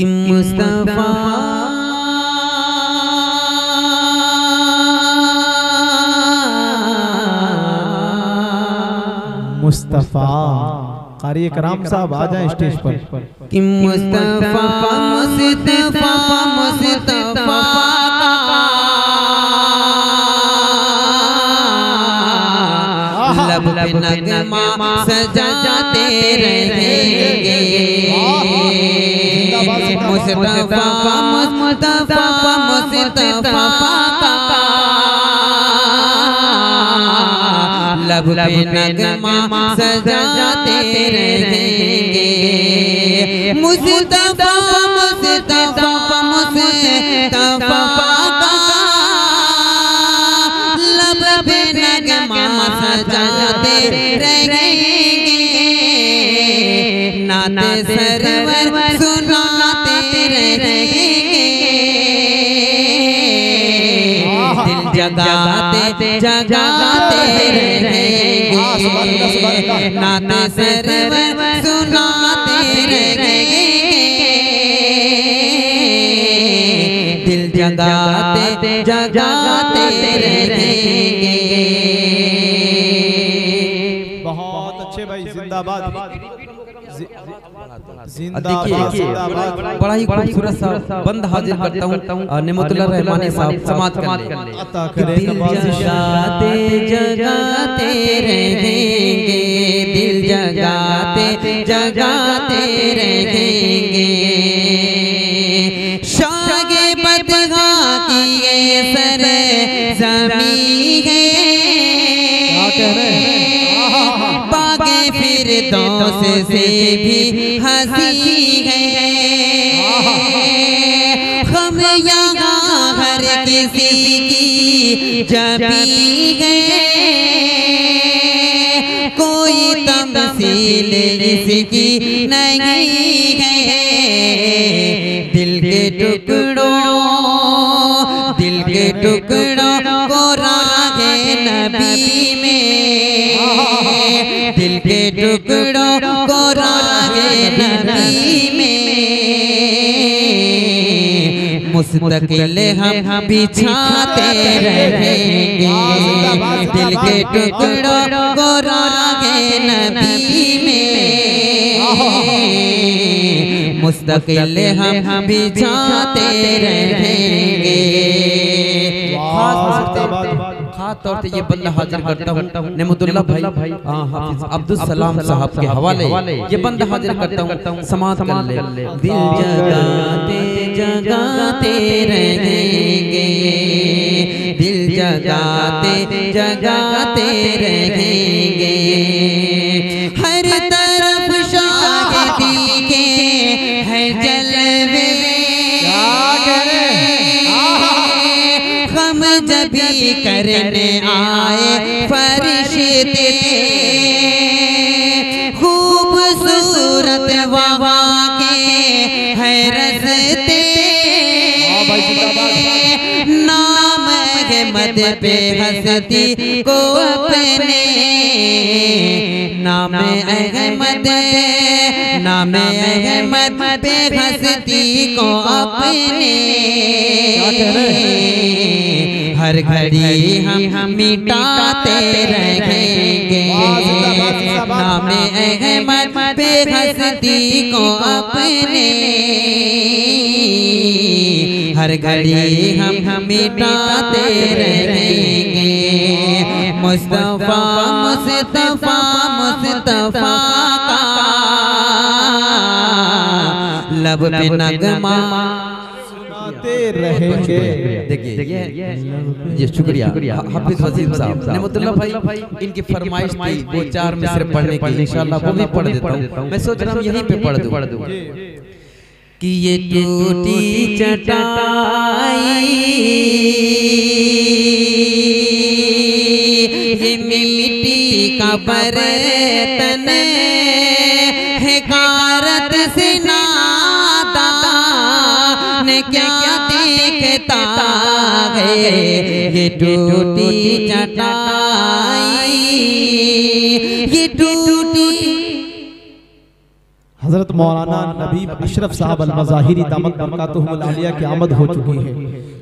कि मुस्तफ़ा? मुस्तफ़ा। कारी कराम साहब आ जाए स्टेज पर। कि मुस्तफ़ा? मुस्तफ़ा मुस्तफ़ा। लब पे नगमा सजाते रहेंगे। मुस्तफ़ा मुस्तफ़ा मुस्तफ़ा लब पे नगमा सजाते रहेंगे मुस्तफ़ा मुस्तफ़ा मुस्तफ़ा लब पे नगमा सजाते रहेंगे नाते सरवर जगाते जगाते रहेंगे। नाते सरवर सुनाते रहेंगे। दिल जगाते जगाते रहेंगे। बहुत अच्छे भाई जिंदाबाद। देखिए बड़ा ही खूबसूरत सा बंद हाजिर करता हूँ नेमतुल्लाह रहमानी साहब समाज कर ले। दिल जगाते जगाते रहेंगे दिल जगाते जगाते रहेंगे शागे बदगा की ये सर जमी है। बागे फिर से भी जबी है कोई तमसील इसकी नहीं है। दिल के टुकड़ों दिल के टुकड़ों मुस्तकिल हम बिछाते रहेंगे। दिल के टुकड़ों को रागे नबी में। मुस्तकिल हम बिछाते रहेंगे। खास तौर पे ये बंदा हाजिर करता हूँ। नेमतुल्लाह भाई। हाँ, अब्दुल सलाम साहब के हवाले। ये बंदा हाजिर करता हूँ। समाज कर ले। दिल जगाते जगाते रहेंगे दिल जगाते जगाते रहेंगे हर तरफ़ शाहिदी के है जलवे। हम जब करने आए, फरिश्ते खूबसूरत बाबा के है रसते नाम है मद पे हंसती को अपने। नाम अहमद नाम अहमद पे हंसती को अपने। हर घड़ी हम हम मिटाते रहेंगे। नाम अहमद पे हंसती को अपने। हर घड़ी हम हम मिटाते रहेंगे। मुस्तफ़ा मुस्तफ़ा मुस्तफ़ा का। लब पे नगमा। सुनाते रहेंगे। देखिए देखिए ये शुक्रिया। हाफिज वज़ीर साहब। नेमतुल्लाह भाई इनकी फरमाइश थी वो चार में सिर्फ़ पढ़ने की इंशाल्लाह वो भी पढ़ देता हूँ। मैं सोच रहा हूँ यहीं पे पढ़ दूँ। कि ये टूटी चटाई ये मिट्टी का बर्तन है, ये टूटी चटाई, ये टूटी हज़रत मौलाना नबी अशरफ साहब अल मज़ाहिरी दामत बरकातुहुल आलिया की आमद हो चुकी है।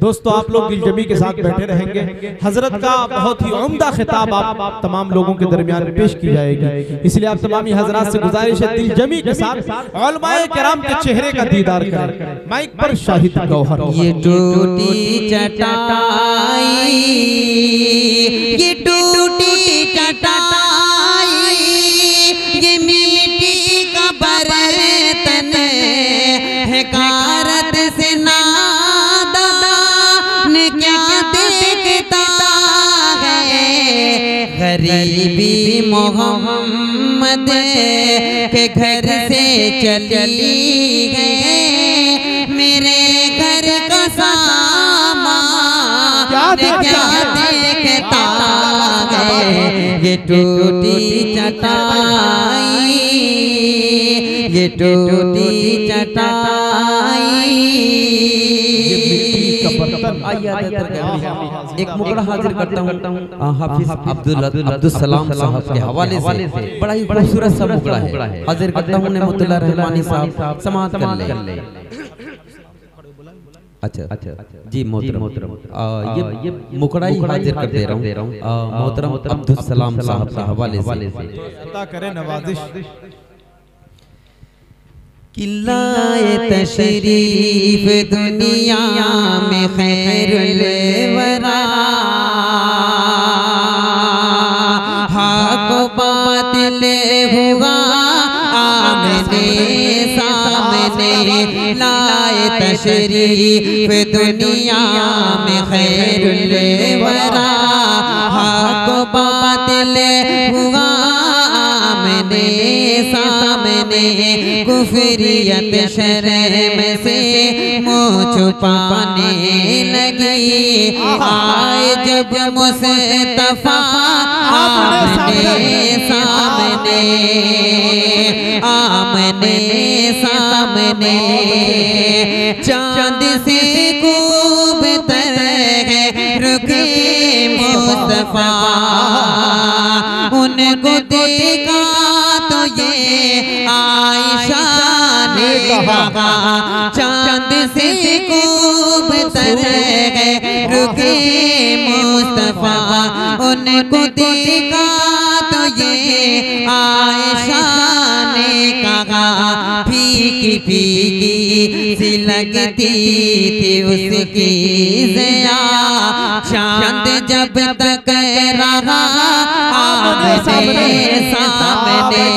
दोस्तों आप लोग दिलजमी के साथ बैठे रहेंगे। हज़रत का बहुत ही उमदा खिताब आप तमाम लोगों के दरमियान पेश की जाएगी। इसलिए आप तमामी हजरात से गुजारिश है दिलजमी के साथ कराम के चेहरे का दीदार करें। माइक पर शाहिद गौहर। ये टूटी चटाई। गरीबी मोहम्मद के घर से चली गए मेरे घर का सामान क्या देखता है ये टूटी चटाई ये टूटी चटाई। एक मुकड़ा हाजिर करता हूँ। हाफिज अब्दुल अब्दुल सलाम साहब के हवाले से। बड़ा ही खूबसूरत सा मुकड़ा है। हाजिर करता हूँ नेमतुल्लाह रहमानी साहब। समात कर ले। अच्छा अच्छा जी मोहतरम। ये ये मुकड़ा ही हाजिर कर दे रहा हूँ। मोहतरम अब्दुल सलाम साहब के हवाले से। करें नवाजिश। किलाए तशरीफ़ दुनिया में खैरुल वरा। हाक बातिल हुआ, आमने सामने लाए तशरीफ़ दुनिया में खैरुल कुफरियत शर्म से मुँह छुपाने लगी। आए जब मुस्तफ़ा आमने सामने आमने सामने। चाँद से कहा चाँद से खूब तरह रुके मुस्तफ़ा। उनको देखा तो ये आयशा ने कहा फीकी फीकी सी लगती थी उसकी जया। चाँद जब तक रहा आमने सामने।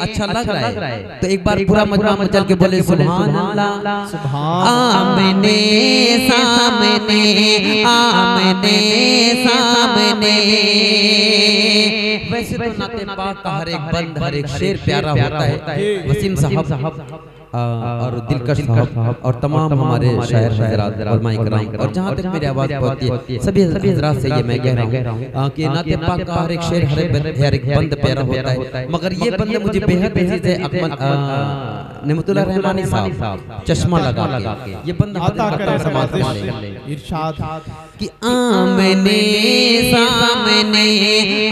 अच्छा लग रहा है। तो एक बार पूरा मजमा मचल के बोले सुभान अल्लाह सुभान आमने सामने आमने सामने वैसे तो नाते पाक का हर एक बंद हर एक शेर प्यारा होता है। वसीम साहब और दिलकश साहब और तमाम हमारे शायर हजरात और माइकराम और जहाँ तक मेरी आवाज़ पहुँचती है। सभी हजरात से ये मैं कह रहा हूँ। कि नाते पाक का हर एक शेर हर एक बंद प्यारा होता है। मगर ये बंद मुझे बेहद है अकमल नेमतुल्लाह रहमानी साहब चश्मा लगा के ये बंद इरशाद। कि आमने सामने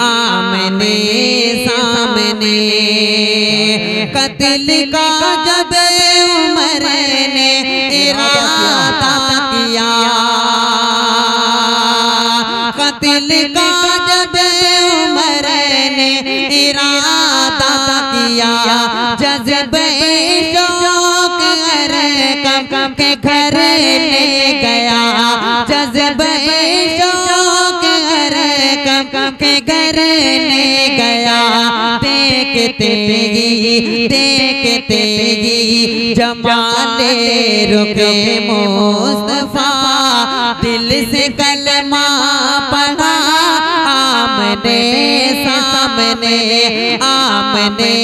आमने सामने। कत्ल का जब उमर ने इरादा किया। कत्ल का जब उमर ने इरादा किया। जज्बे शौक के घर ले गया। जज्बे शौक कम के घर देखते देखते ही जमाले रुके मुस्तफ़ा, दिल से कलमा पढ़ा, आमने सामने आमने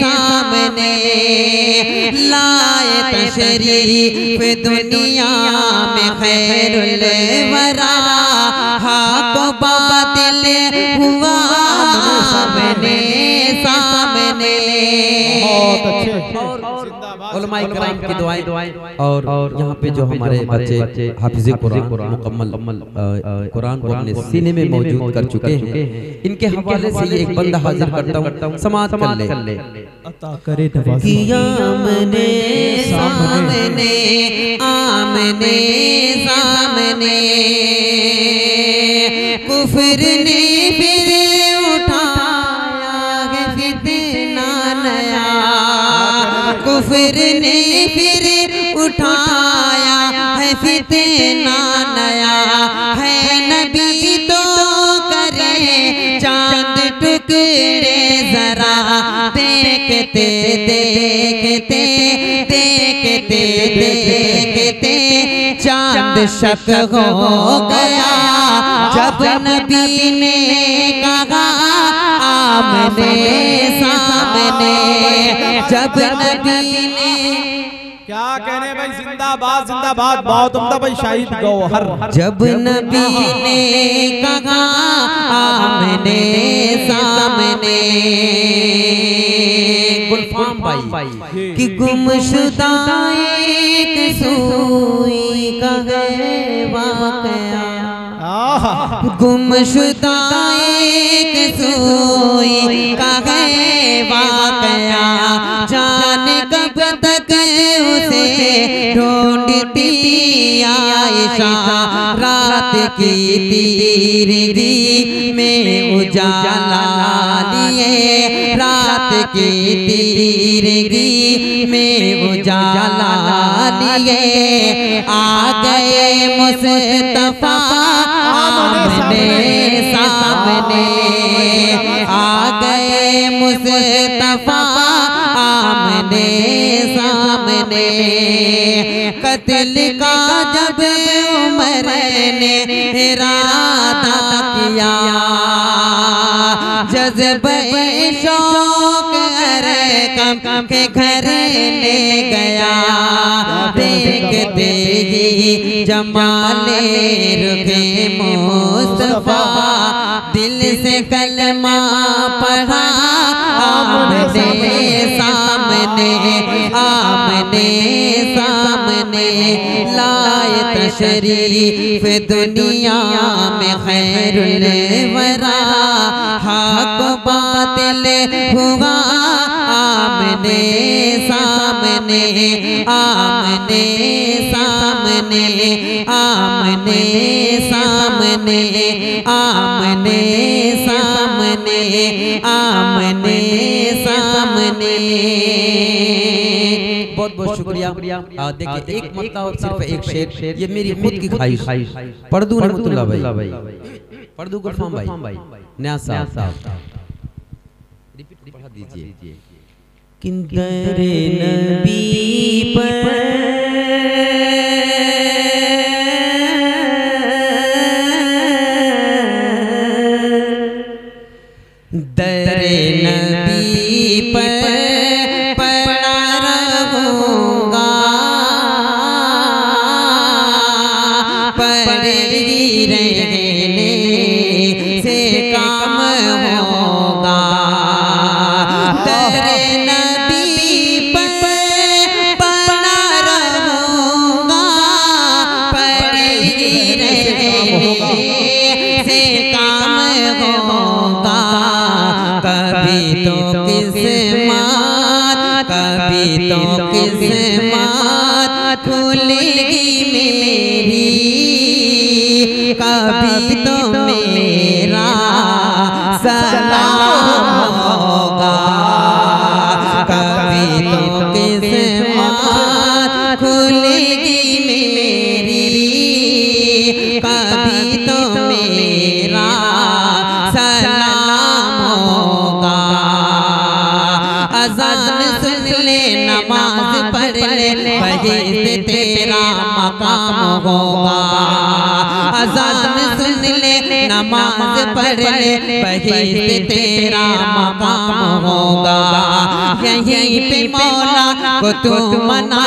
सामने। लाए तशरीफ़ दुनिया में खैरुल वरा हाक बातिल हुआ सामने। और की दुआएँ। और और यहाँ पे जो हमारे बच्चे हाफिज कुरान मुकम्मल कुरान को अपने सीने में मौजूद कर चुके हैं। इनके हवाले से एक बंदा हाजिर करता हूँ। समाज कर ले करे नवाजी किया मैंने सामने। आमने सामने। कुफर ने कुफर ने फिर उठाया, है फितना नया, है नबी तो करे चाँद टुकड़े जरा। देखते देखते देखते देखते, चाँद शक हो गया। जब नबी ने कहा आमने सामने जब नबी ने क्या कहने भाई जिंदाबाद जिंदाबाद बहुत उम्दा भाई शाहिद गौहर जब नबी ने कहा आमने सामने। गुलफाम भाई। कि गुमशुदा एक सुई का है वाकया गुमशुदा एक सुई का है वाकया जाने कब तक उसे ढूंढती आयशा रात की तीरी में उजाला लिए रात की तीरी में उजाला लिए आ गए मुस्तफ़ा आमने सामने आ गए मुस्तफ़ा, आमने सामने। कत्ल का जब उमर ने इरादा किया जज्बे शौक कम के घर ले गया। देखते ही जमाले रुके मुस्तफ़ा। दिल से कलमा पढ़ा आमने सामने आमने सामने। लाए तशरीफ़ दुनिया में खैर वरा। हक बातिल हुआ आमने सामने आमने सामने आमने सामने आमने सामने आमने सामने। बहुत बहुत शुक्रिया। देखिए एक मतलब और सिर्फ़ एक शेर। ये मेरी खुद की ख्वाहिश। पढ़दू रहमतुल्लाह भाई। पढ़दू गुलफाम भाई। न्यास साहब। रिपीट। पढ़ा दीजिए। किंदर नबी पर। किस्मत में मेरी, कभी तो मेरा सलाम होगा। अजान सुन ले, नमाज़ पढ़ ले वही तेरा मकाम होगा। नमाज़ पढ़ ले तेरा मकाम होगा। यहीं पे मौला को तू मना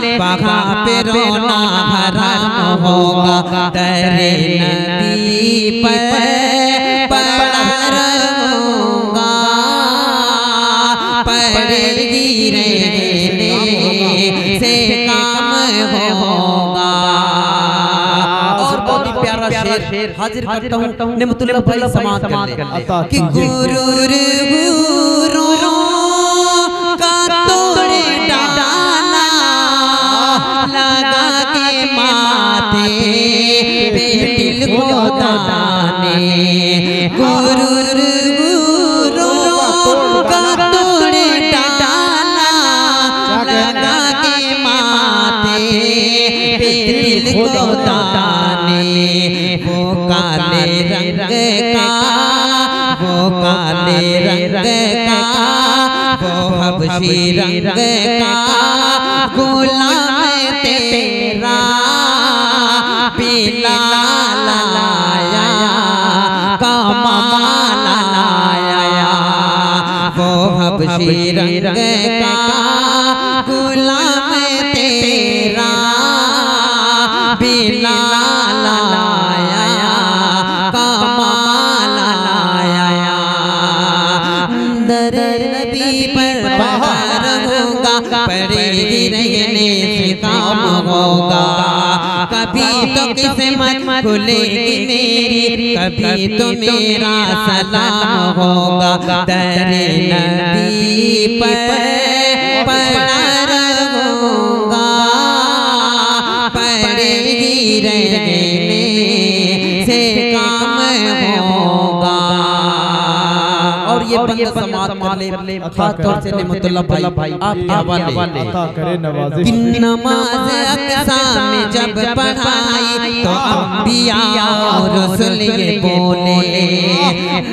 ले वहाँ पे रोना हराम होगा। तेरे नदी पर हाजिर करता हूँ भाई कर ले कि गुरु गुरूर गुरूरों का तोड़े डाला लगा के माथे पे दिल को दाने हबशी रंग का गुलाम तेरा पीला लाया कमाला लाया वो हबशी रंग का मेरी कभी तो मेरा सलाम होगा दर नबी पर और ये बंद ले तौर से नेमतुल्लाह भाई। आपके हवाले अता करे नवाजिश कि नमाज़ अक्सा में जब पढ़ाई तो अंबिया और रसूल ये बोले।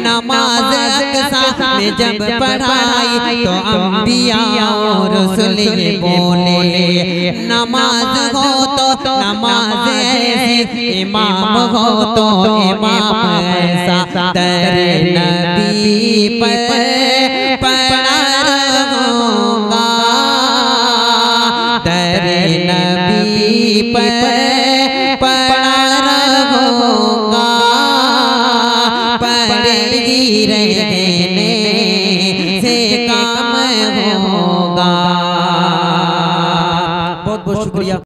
नमाज़ अक्सा में जब पढ़ाई तो अंबिया और रसूल ये बोले। नमाज़ हो तो नमाज़ ऐसी इमाम हो तो इमाम ऐसा दर नबी पर